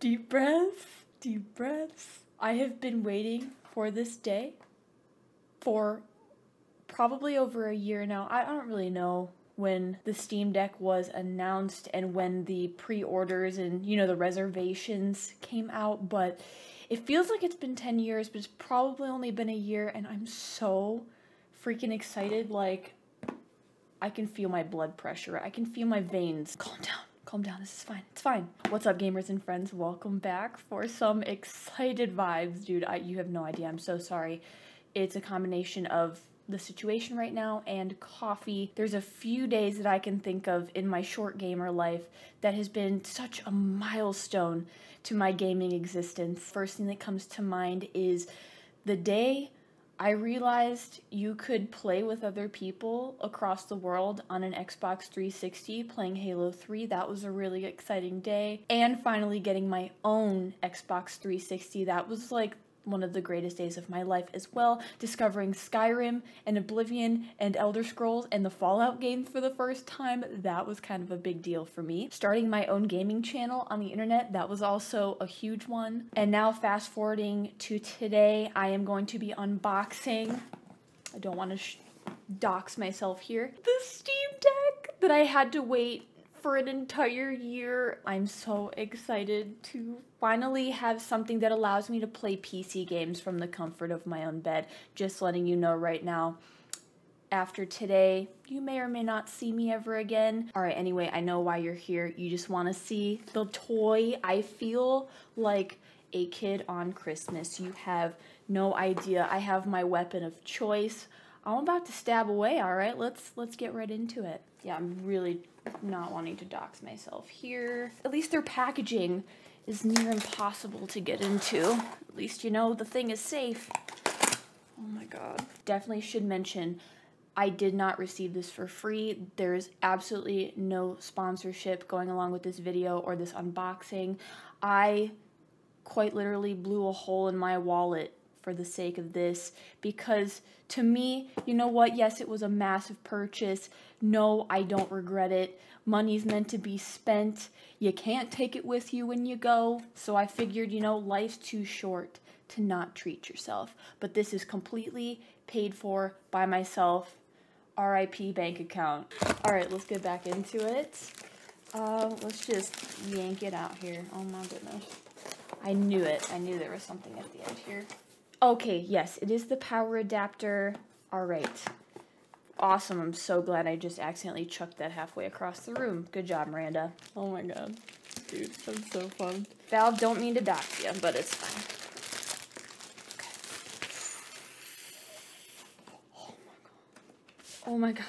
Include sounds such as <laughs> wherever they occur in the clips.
Deep breaths, deep breaths. I have been waiting for this day for probably over a year now. I don't really know when the Steam Deck was announced and when the pre-orders and you know the reservations came out, but it feels like it's been 10 years, but it's probably only been a year and I'm so freaking excited like I can feel my blood pressure. I can feel my veins. Calm down. Calm down. This is fine. It's fine. What's up, gamers and friends? Welcome back for some excited vibes. Dude, I, you have no idea. I'm so sorry. It's a combination of the situation right now and coffee. There's a few days that I can think of in my short gamer life that has been such a milestone to my gaming existence. First thing that comes to mind is the day I realized you could play with other people across the world on an Xbox 360 playing Halo 3. That was a really exciting day. And finally getting my own Xbox 360. That was like one of the greatest days of my life as well, discovering Skyrim and Oblivion and Elder Scrolls and the Fallout games for the first time. That was kind of a big deal for me. Starting my own gaming channel on the internet, that was also a huge one. And now fast forwarding to today, I am going to be unboxing. I don't want to dox myself here. The Steam Deck that I had to wait for an entire year. I'm so excited to finally have something that allows me to play PC games from the comfort of my own bed. Just letting you know right now. After today, you may or may not see me ever again. All right, anyway, I know why you're here. You just want to see the toy. I feel like a kid on Christmas. You have no idea. I have my weapon of choice. I'm about to stab away, all right? Let's let's get right into it. Yeah, I'm really not wanting to dox myself here. At least their packaging is near impossible to get into. At least you know the thing is safe. Oh my god. Definitely should mention I did not receive this for free. There is absolutely no sponsorship going along with this video or this unboxing. I quite literally blew a hole in my wallet for the sake of this because to me, you know what? Yes, it was a massive purchase. No, I don't regret it. Money's meant to be spent. You can't take it with you when you go. So I figured, you know, life's too short to not treat yourself. But this is completely paid for by myself. RIP bank account. All right, let's get back into it. Uh, let's just yank it out here. Oh my goodness. I knew it. I knew there was something at the end here. Okay, yes, it is the power adapter. All right. Awesome. I'm so glad I just accidentally chucked that halfway across the room. Good job, Miranda. Oh my god. Dude, that's so fun. Valve, don't mean to dox you, but it's fine. Oh my god.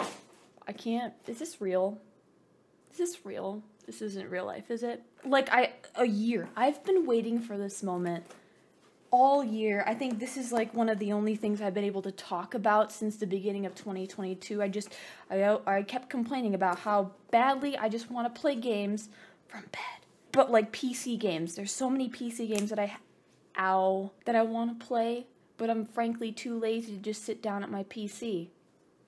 Oh my god. I can't. Is this real? Is this real? This isn't real life, is it? Like I a year. I've been waiting for this moment all year. I think this is like one of the only things I've been able to talk about since the beginning of 2022. I just I I kept complaining about how badly I just want to play games from bed. But like PC games, there's so many PC games that I ow that I want to play, but I'm frankly too lazy to just sit down at my PC.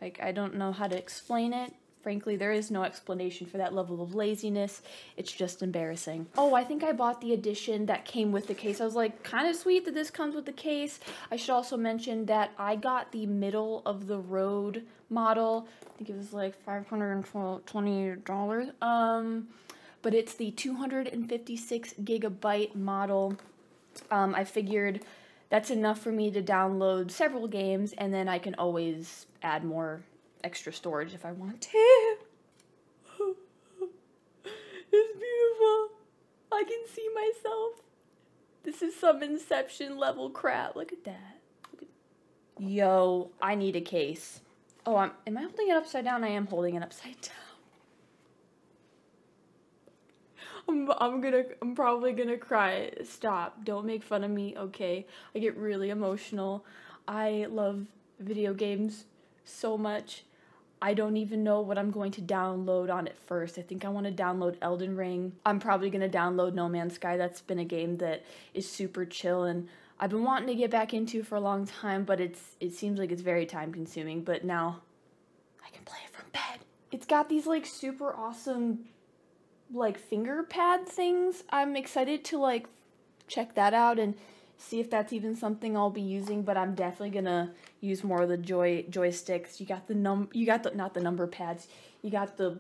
Like I don't know how to explain it. Frankly, there is no explanation for that level of laziness. It's just embarrassing. Oh, I think I bought the edition that came with the case. I was like, kind of sweet that this comes with the case. I should also mention that I got the middle of the road model. I think it was like $520. Um, but it's the 256 gigabyte model. Um, I figured that's enough for me to download several games and then I can always add more extra storage if I want to. <laughs> it's beautiful. I can see myself. This is some Inception level crap. Look at that. Look at Yo, I need a case. Oh, I'm, am I holding it upside down? I am holding it upside <laughs> down. I'm, I'm gonna, I'm probably gonna cry. Stop. Don't make fun of me, okay? I get really emotional. I love video games so much. I don't even know what I'm going to download on it first. I think I want to download Elden Ring. I'm probably going to download No Man's Sky. That's been a game that is super chill and I've been wanting to get back into for a long time, but it's it seems like it's very time consuming, but now I can play it from bed. It's got these like super awesome like finger pad things. I'm excited to like check that out and see if that's even something I'll be using, but I'm definitely gonna use more of the joy joysticks. You got the num you got the not the number pads. You got the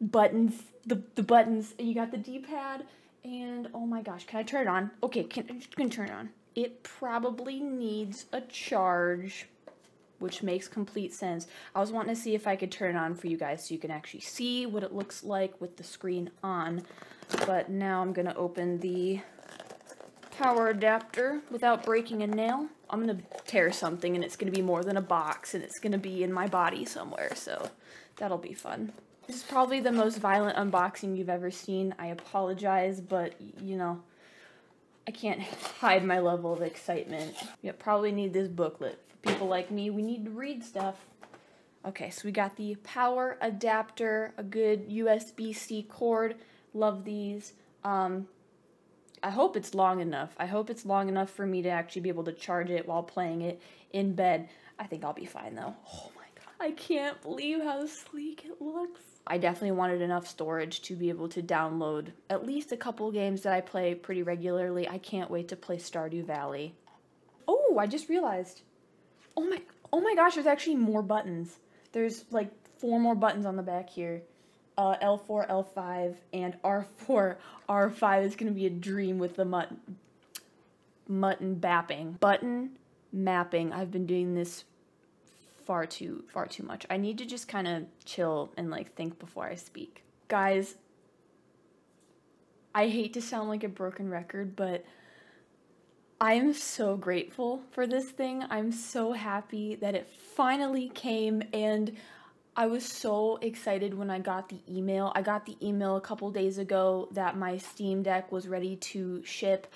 buttons, the the buttons, you got the D-pad, and oh my gosh, can I turn it on? Okay, can can turn it on. It probably needs a charge, which makes complete sense. I was wanting to see if I could turn it on for you guys so you can actually see what it looks like with the screen on. But now I'm gonna open the power adapter without breaking a nail. I'm gonna tear something and it's gonna be more than a box and it's gonna be in my body somewhere, so that'll be fun. This is probably the most violent unboxing you've ever seen. I apologize, but you know, I can't hide my level of excitement. You probably need this booklet. For people like me, we need to read stuff. Okay, so we got the power adapter, a good USB-C cord. Love these. Um, I hope it's long enough. I hope it's long enough for me to actually be able to charge it while playing it in bed. I think I'll be fine though. Oh my god. I can't believe how sleek it looks. I definitely wanted enough storage to be able to download at least a couple games that I play pretty regularly. I can't wait to play Stardew Valley. Oh, I just realized. Oh my oh my gosh, there's actually more buttons. There's like four more buttons on the back here uh, L4, L5, and R4. R5 is going to be a dream with the mutton, mutton bapping. Button mapping. I've been doing this far too far too much. I need to just kind of chill and like think before I speak. Guys, I hate to sound like a broken record, but I am so grateful for this thing. I'm so happy that it finally came and I was so excited when I got the email. I got the email a couple days ago that my Steam Deck was ready to ship,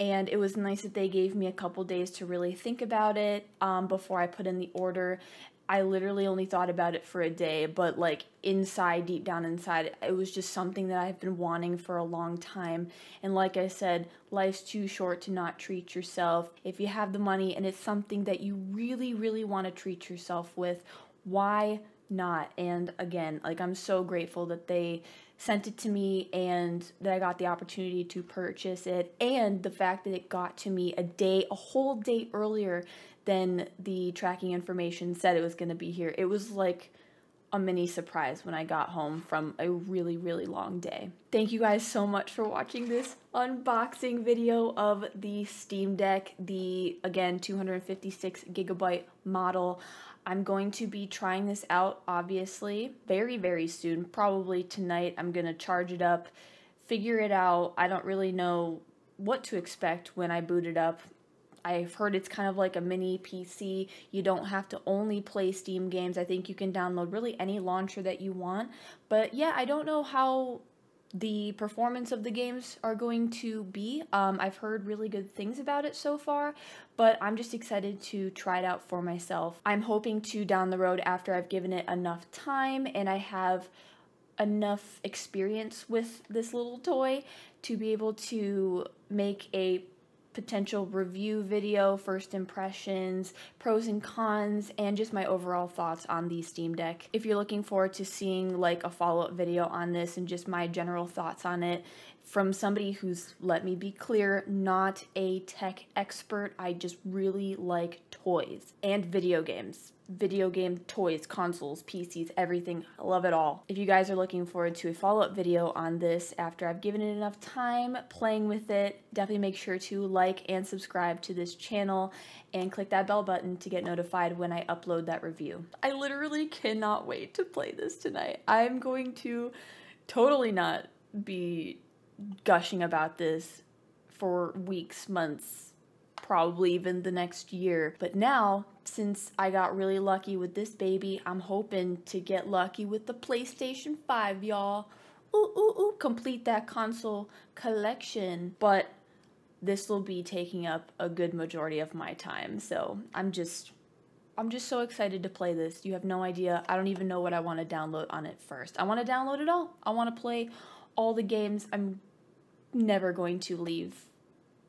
and it was nice that they gave me a couple days to really think about it um, before I put in the order. I literally only thought about it for a day, but like inside, deep down inside, it was just something that I've been wanting for a long time. And like I said, life's too short to not treat yourself. If you have the money and it's something that you really, really want to treat yourself with, why not. And again, like I'm so grateful that they sent it to me and that I got the opportunity to purchase it and the fact that it got to me a day, a whole day earlier than the tracking information said it was going to be here. It was like a mini surprise when I got home from a really, really long day. Thank you guys so much for watching this unboxing video of the Steam Deck, the, again, 256 gigabyte model. I'm going to be trying this out, obviously, very, very soon. Probably tonight. I'm going to charge it up, figure it out. I don't really know what to expect when I boot it up. I've heard it's kind of like a mini PC. You don't have to only play Steam games. I think you can download really any launcher that you want. But yeah, I don't know how the performance of the games are going to be. Um, I've heard really good things about it so far, but I'm just excited to try it out for myself. I'm hoping to down the road after I've given it enough time and I have enough experience with this little toy to be able to make a potential review video, first impressions, pros and cons, and just my overall thoughts on the Steam Deck. If you're looking forward to seeing like a follow-up video on this and just my general thoughts on it, from somebody who's, let me be clear, not a tech expert. I just really like toys and video games. Video game toys, consoles, PCs, everything. I love it all. If you guys are looking forward to a follow-up video on this after I've given it enough time playing with it, definitely make sure to like and subscribe to this channel and click that bell button to get notified when I upload that review. I literally cannot wait to play this tonight. I'm going to totally not be gushing about this for weeks, months, probably even the next year. But now, since I got really lucky with this baby, I'm hoping to get lucky with the PlayStation 5, y'all. Ooh, ooh, ooh, complete that console collection. But this will be taking up a good majority of my time. So I'm just I'm just so excited to play this. You have no idea. I don't even know what I want to download on it first. I want to download it all. I want to play all the games. I'm never going to leave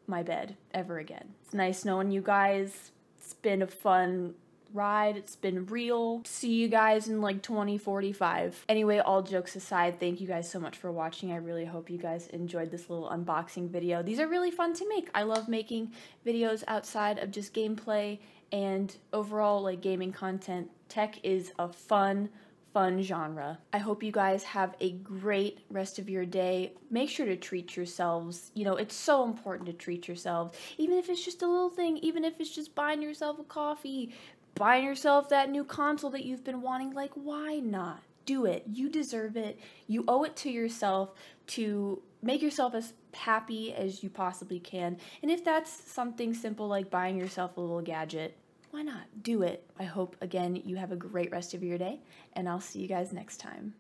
my bed ever again. It's nice knowing you guys. It's been a fun ride. It's been real. See you guys in like 2045. Anyway, all jokes aside, thank you guys so much for watching. I really hope you guys enjoyed this little unboxing video. These are really fun to make. I love making videos outside of just gameplay and overall like gaming content. Tech is a fun, fun genre. I hope you guys have a great rest of your day. Make sure to treat yourselves. You know, it's so important to treat yourselves, even if it's just a little thing, even if it's just buying yourself a coffee, buying yourself that new console that you've been wanting. Like, why not? Do it. You deserve it. You owe it to yourself to make yourself as happy as you possibly can. And if that's something simple like buying yourself a little gadget, why not? Do it. I hope, again, you have a great rest of your day, and I'll see you guys next time.